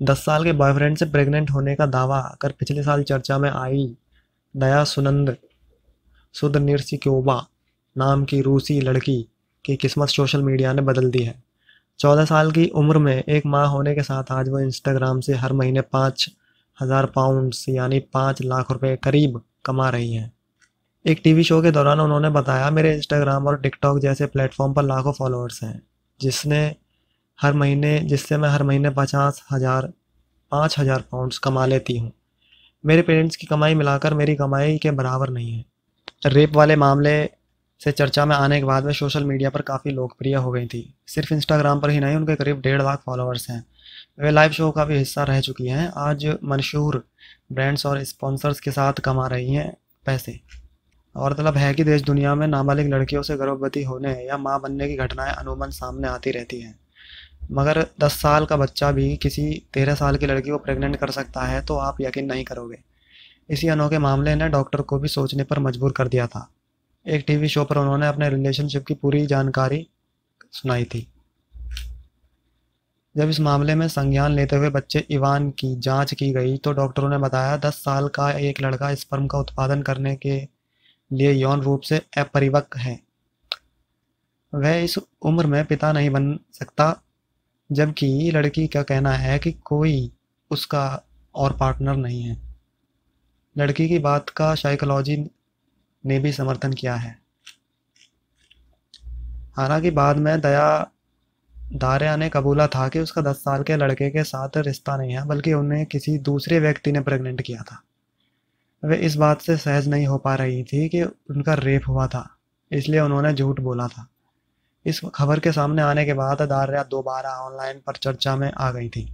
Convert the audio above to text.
दस साल के बॉयफ्रेंड से प्रेग्नेंट होने का दावा कर पिछले साल चर्चा में आई दया सुनंद सुद निर्सिक्योवा नाम की रूसी लड़की की किस्मत सोशल मीडिया ने बदल दी है। चौदह साल की उम्र में एक माँ होने के साथ आज वो इंस्टाग्राम से हर महीने पाँच हज़ार पाउंड्स यानी पाँच लाख रुपए करीब कमा रही हैं। एक टीवी शो के दौरान उन्होंने बताया, मेरे इंस्टाग्राम और टिकटॉक जैसे प्लेटफॉर्म पर लाखों फॉलोअर्स हैं, जिसने हर महीने, जिससे मैं हर महीने पचास हज़ार, पाँच हज़ार पाउंड्स कमा लेती हूँ। मेरे पेरेंट्स की कमाई मिलाकर मेरी कमाई के बराबर नहीं है। रेप वाले मामले से चर्चा में आने के बाद वे सोशल मीडिया पर काफ़ी लोकप्रिय हो गई थी। सिर्फ़ इंस्टाग्राम पर ही नहीं, उनके करीब डेढ़ लाख फॉलोअर्स हैं। वे लाइव शो का भी हिस्सा रह चुकी हैं। आज मशहूर ब्रांड्स और स्पॉन्सर्स के साथ कमा रही हैं पैसे। और मतलब है कि देश दुनिया में नाबालिग लड़कियों से गर्भवती होने या माँ बनने की घटनाएँ अमूमन सामने आती रहती हैं। मगर 10 साल का बच्चा भी किसी तेरह साल की लड़की को प्रेग्नेंट कर सकता है तो आप यकीन नहीं करोगे। इसी अनोखे मामले ने डॉक्टर को भी सोचने पर मजबूर कर दिया था। एक टीवी शो पर उन्होंने अपने रिलेशनशिप की पूरी जानकारी सुनाई थी। जब इस मामले में संज्ञान लेते हुए बच्चे इवान की जाँच की गई तो डॉक्टरों ने बताया, दस साल का एक लड़का स्पर्म का उत्पादन करने के लिए यौन रूप से अपरिवक है। वह इस उम्र में पिता नहीं बन सकता जबकि लड़की का कहना है कि कोई उसका और पार्टनर नहीं है। लड़की की बात का साइकोलॉजी ने भी समर्थन किया है। हालाँकि बाद में दया दारिया ने कबूला था कि उसका दस साल के लड़के के साथ रिश्ता नहीं है, बल्कि उन्हें किसी दूसरे व्यक्ति ने प्रेग्नेंट किया था। वे इस बात से सहज नहीं हो पा रही थी कि उनका रेप हुआ था, इसलिए उन्होंने झूठ बोला था। इस खबर के सामने आने के बाद दारिया दोबारा ऑनलाइन पर चर्चा में आ गई थी।